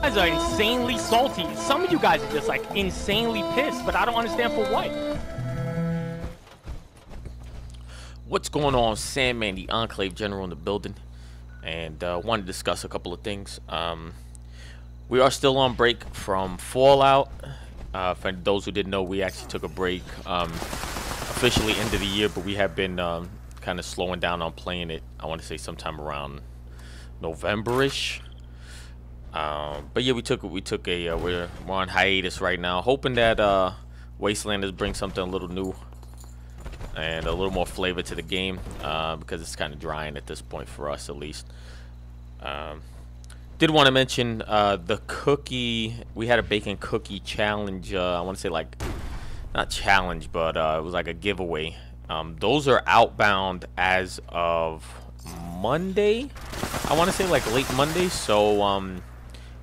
guys are insanely salty. Some of you guys are just like insanely pissed, but I don't understand for what. What's going on, Sandman, the Enclave General in the building, and uh, want to discuss a couple of things. Um, we are still on break from Fallout. Uh, for those who didn't know, we actually took a break um, officially end of the year, but we have been um, kind of slowing down on playing it. I want to say sometime around November-ish. Um, but yeah, we took we took a uh, we're we're on hiatus right now, hoping that uh, Wastelanders bring something a little new and a little more flavor to the game uh, because it's kind of drying at this point for us at least. Um, did want to mention uh, the cookie. We had a bacon cookie challenge. Uh, I want to say like not challenge, but uh, it was like a giveaway. Um, those are outbound as of Monday. I want to say like late Monday. So um,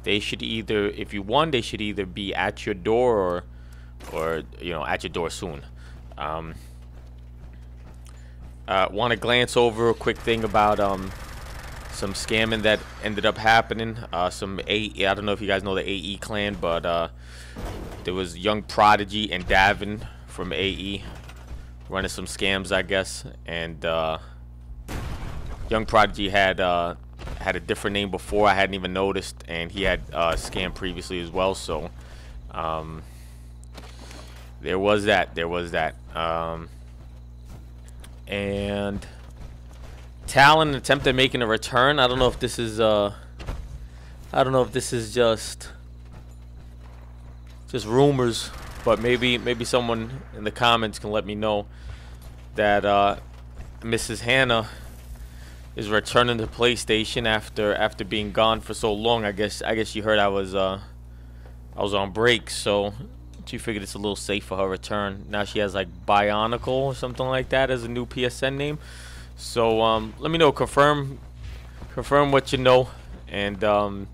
they should either, if you won, they should either be at your door or, or you know, at your door soon. Um, uh, want to glance over a quick thing about um, some scamming that ended up happening. Uh, some A I don't know if you guys know the AE clan, but uh, there was Young Prodigy and Davin from AE running some scams, I guess. And uh, Young Prodigy had uh, had a different name before I hadn't even noticed, and he had uh, scammed previously as well. So um, there was that. There was that. Um, and Talon attempted making a return. I don't know if this is uh I don't know if this is just just rumors, but maybe maybe someone in the comments can let me know that uh Mrs. Hannah is returning to PlayStation after after being gone for so long. I guess I guess you heard I was uh I was on break, so she figured it's a little safe for her return. Now she has like Bionicle or something like that as a new PSN name. So um, let me know. Confirm, confirm what you know. And um,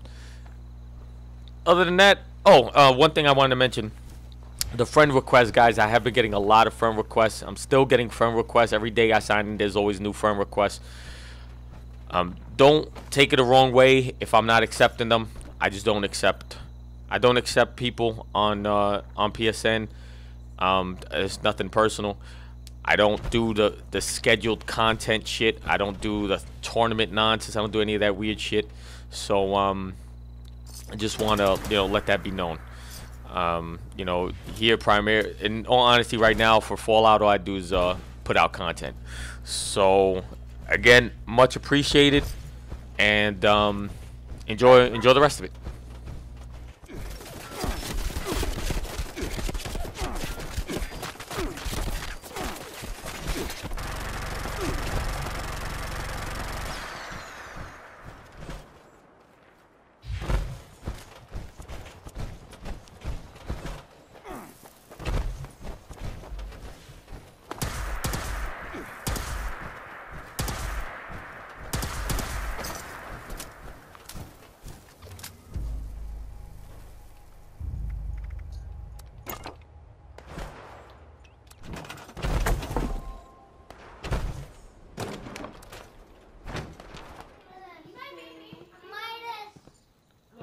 other than that, oh, uh, one thing I wanted to mention. The friend request, guys. I have been getting a lot of friend requests. I'm still getting friend requests every day I sign in. There's always new friend requests. Um, don't take it the wrong way if I'm not accepting them. I just don't accept I don't accept people on uh, on PSN. Um, it's nothing personal. I don't do the the scheduled content shit. I don't do the tournament nonsense. I don't do any of that weird shit. So um, I just want to you know let that be known. Um, you know, here primary in all honesty, right now for Fallout, all I do is uh, put out content. So again, much appreciated, and um, enjoy enjoy the rest of it.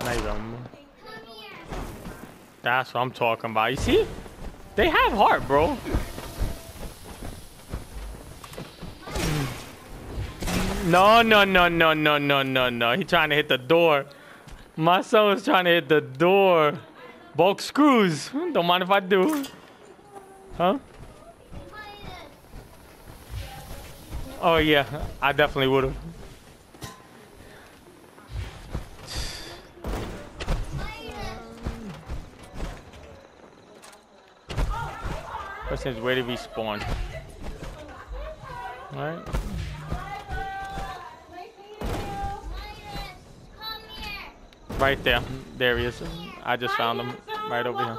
Um, That's what I'm talking about. You see? They have heart, bro. No, no, no, no, no, no, no, no. He trying to hit the door. My son was trying to hit the door. Bulk screws. Hmm, don't mind if I do. Huh? Oh, yeah. I definitely would have. Where did we spawn? Alright. Right there. There he is. I just found him. Right over here.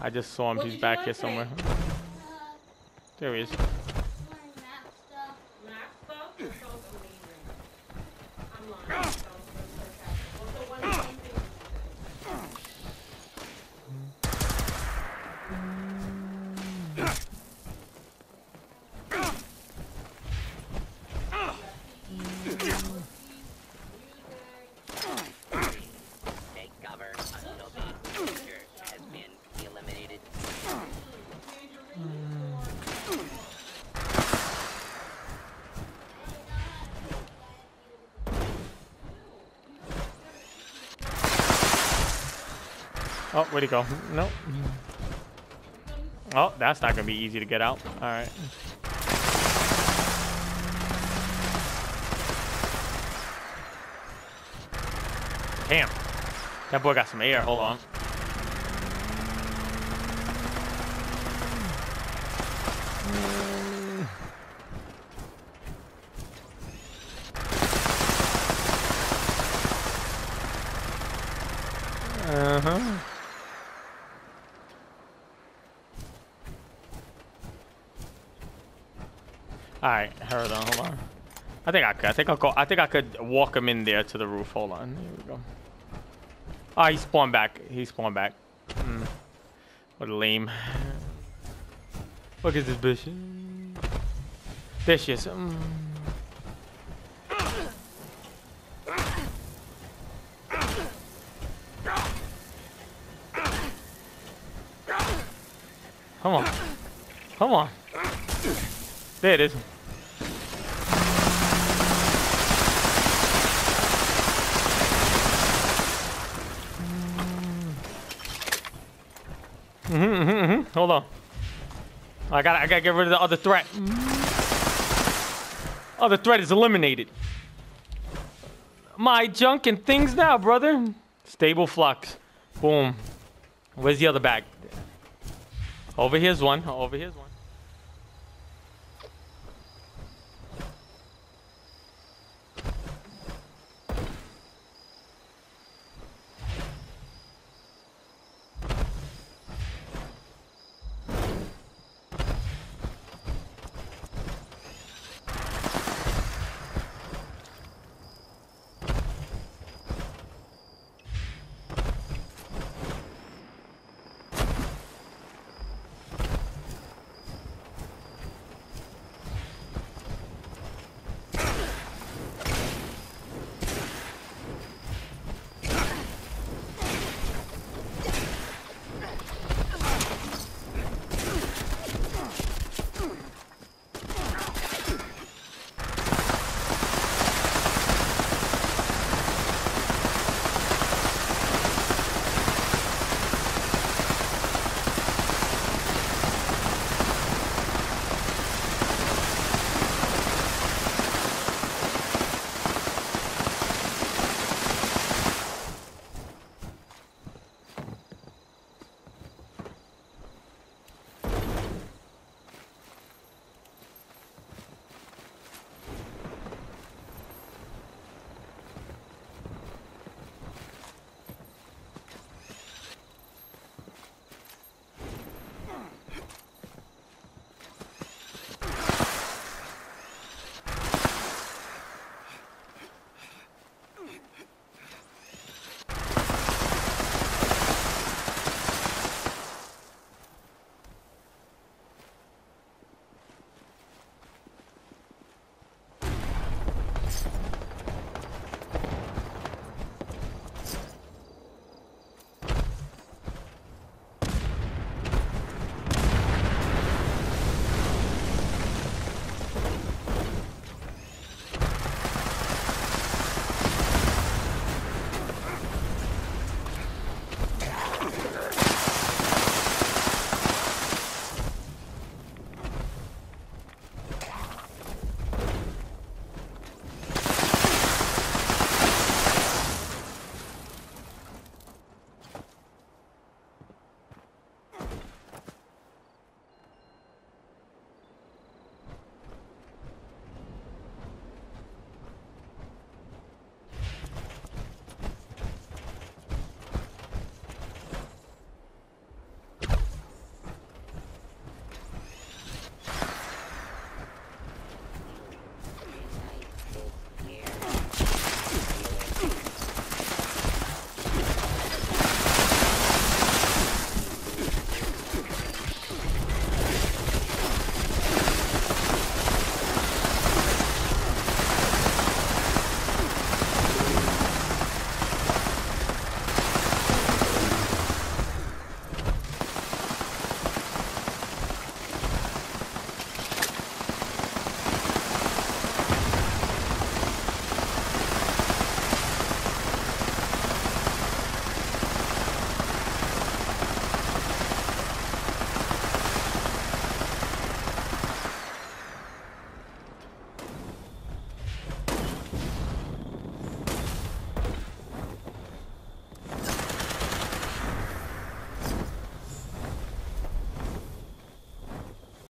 I just saw him. He's back here somewhere. There he is. Oh, where'd he go? Nope. Oh, that's not gonna be easy to get out. All right. Damn. That boy got some air. Hold on. Alright, hold on, hold on. I think I could. I think I'll go. I think I could walk him in there to the roof. Hold on. Here we go. Ah, he spawned back. He spawned back. Mm. What a lame. Look at this bitch. There she is. Mm. Come on. Come on. There it is. Mm-hmm, mm-hmm, mm-hmm. Hold on. I gotta, I gotta get rid of the other threat. Other threat is eliminated. My junk and things now, brother. Stable flux. Boom. Where's the other bag? Over here's one. Over here's one.